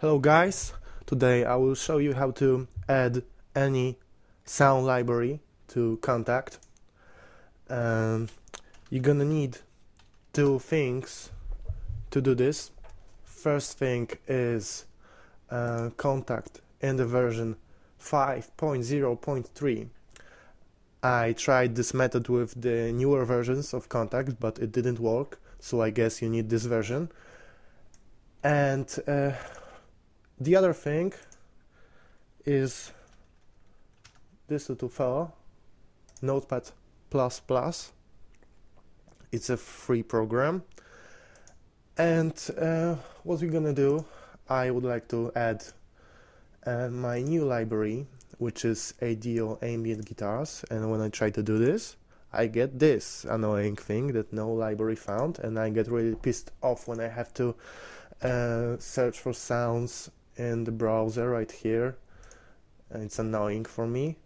Hello guys, today I will show you how to add any sound library to Kontakt. Um, you're gonna need two things to do this. First thing is uh, Kontakt in the version 5.0.3. I tried this method with the newer versions of Kontakt, but it didn't work so I guess you need this version and uh, the other thing is this little file, Notepad++. It's a free program. And uh, what we're gonna do, I would like to add uh, my new library, which is ADO ambient guitars. And when I try to do this, I get this annoying thing that no library found, and I get really pissed off when I have to uh, search for sounds in the browser right here. It's annoying for me.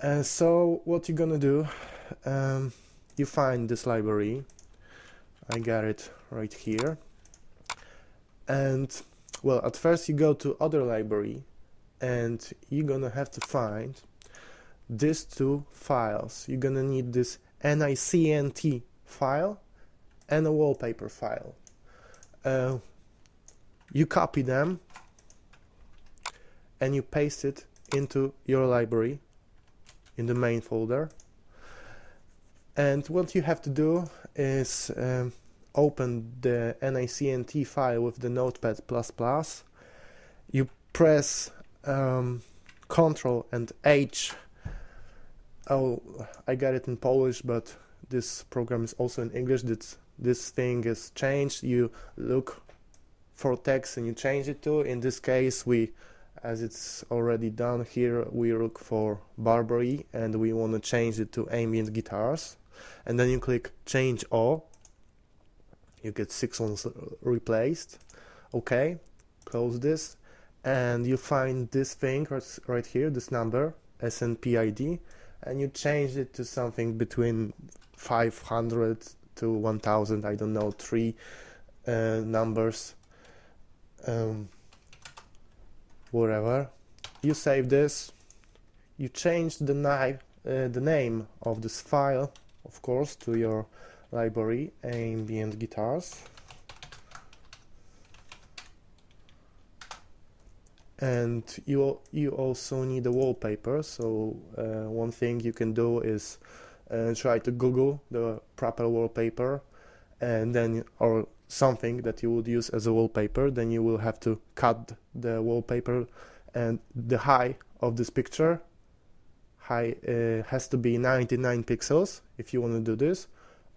Uh, so what you're gonna do? Um, you find this library. I got it right here. And well at first you go to other library and you're gonna have to find these two files. You're gonna need this NICNT file and a wallpaper file. Uh, you copy them and you paste it into your library in the main folder. And what you have to do is um, open the NICNT file with the notepad++ you press um, Ctrl and H. Oh I got it in Polish but this program is also in English. This, this thing is changed. You look for text and you change it to. In this case, we, as it's already done here, we look for Barbary and we want to change it to ambient guitars. And then you click change all. You get six ones replaced. Okay, close this. And you find this thing right here, this number, SNPID, and you change it to something between 500 to 1000, I don't know, three uh, numbers um, whatever. You save this. You change the, uh, the name of this file of course to your library ambient guitars. And you you also need a wallpaper. So uh, one thing you can do is uh, try to google the proper wallpaper. And then or something that you would use as a wallpaper then you will have to cut the wallpaper and the high of this picture high uh, has to be 99 pixels if you want to do this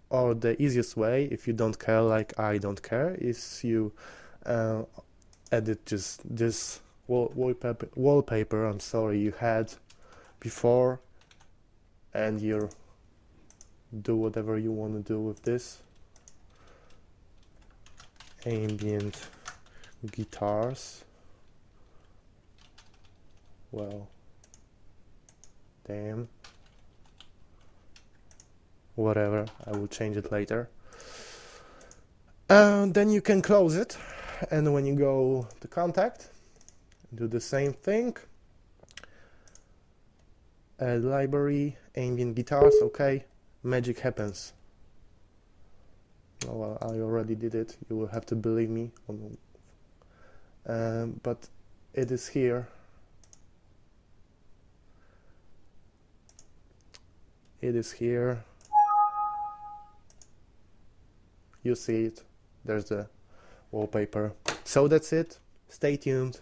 or the easiest way if you don't care like I don't care is you uh, edit just this wall wallpaper wallpaper I'm sorry you had before and you do whatever you want to do with this ambient guitars. Well damn. Whatever I will change it later. And then you can close it and when you go to Kontakt do the same thing. Add library ambient guitars okay. Magic happens oh, I already did it. You will have to believe me. Um, but it is here. It is here. You see it. There's the wallpaper. So that's it. Stay tuned.